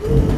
you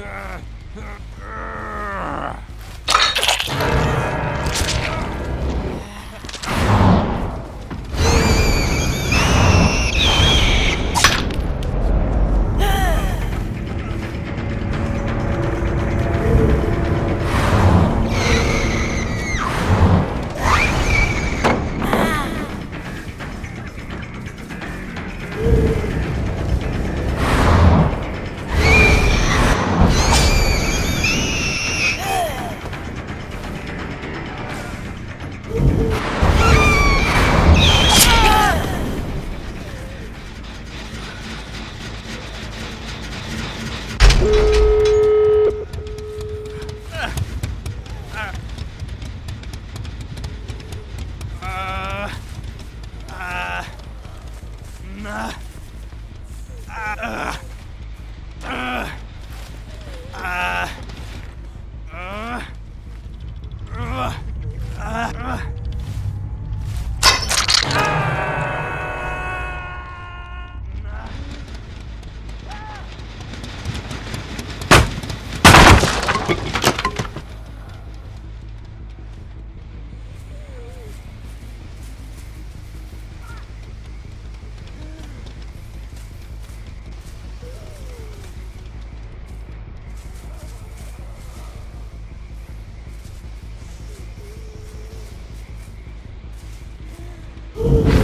Ah! Oh.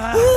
Ugh.